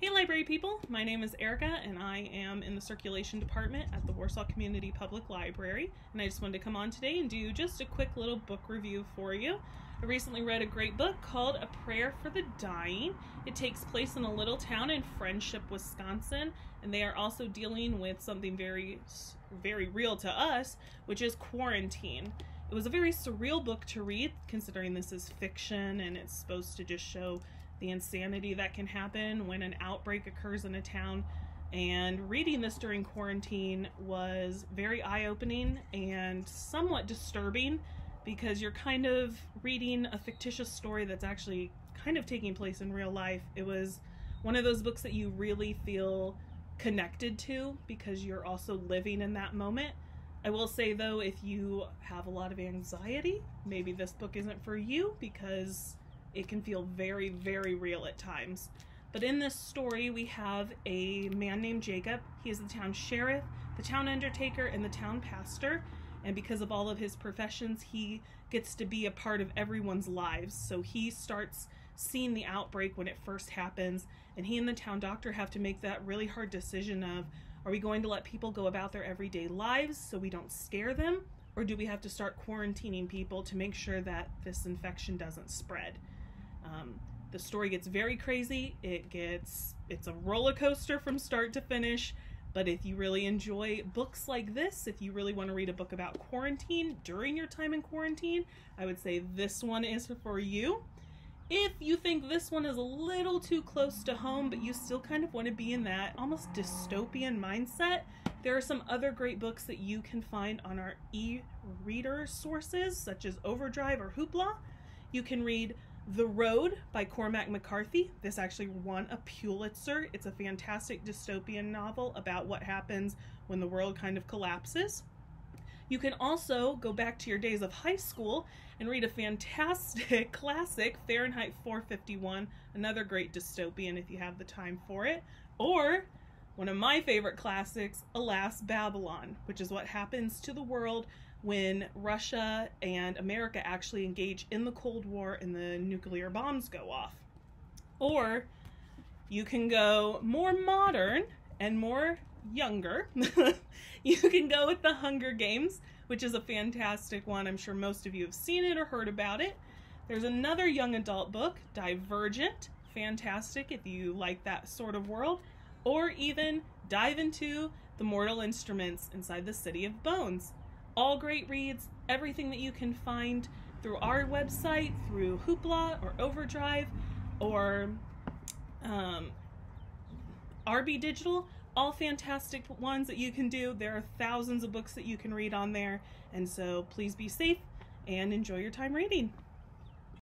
Hey library people, my name is Erica and I am in the circulation department at the Warsaw Community Public Library and I just wanted to come on today and do just a quick little book review for you. I recently read a great book called A Prayer for the Dying. It takes place in a little town in Friendship, Wisconsin and they are also dealing with something very very real to us, which is quarantine. It was a very surreal book to read considering this is fiction and it's supposed to just show the insanity that can happen when an outbreak occurs in a town. And reading this during quarantine was very eye opening and somewhat disturbing because you're kind of reading a fictitious story that's actually kind of taking place in real life. It was one of those books that you really feel connected to because you're also living in that moment. I will say though, if you have a lot of anxiety, maybe this book isn't for you because it can feel very, very real at times. But in this story, we have a man named Jacob. He is the town sheriff, the town undertaker, and the town pastor. And because of all of his professions, he gets to be a part of everyone's lives. So he starts seeing the outbreak when it first happens. And he and the town doctor have to make that really hard decision of are we going to let people go about their everyday lives so we don't scare them? Or do we have to start quarantining people to make sure that this infection doesn't spread? Um, the story gets very crazy. It gets it's a roller coaster from start to finish. But if you really enjoy books like this, if you really want to read a book about quarantine during your time in quarantine, I would say this one is for you. If you think this one is a little too close to home, but you still kind of want to be in that almost dystopian mindset, there are some other great books that you can find on our e reader sources, such as Overdrive or Hoopla. You can read the Road by Cormac McCarthy. This actually won a Pulitzer. It's a fantastic dystopian novel about what happens when the world kind of collapses. You can also go back to your days of high school and read a fantastic classic, Fahrenheit 451, another great dystopian if you have the time for it. Or one of my favorite classics, Alas Babylon, which is what happens to the world when Russia and America actually engage in the Cold War and the nuclear bombs go off. Or you can go more modern and more younger. you can go with the Hunger Games, which is a fantastic one. I'm sure most of you have seen it or heard about it. There's another young adult book, Divergent, fantastic if you like that sort of world, or even dive into the Mortal Instruments inside the City of Bones all great reads, everything that you can find through our website, through Hoopla or Overdrive or um, RB Digital, all fantastic ones that you can do. There are thousands of books that you can read on there, and so please be safe and enjoy your time reading.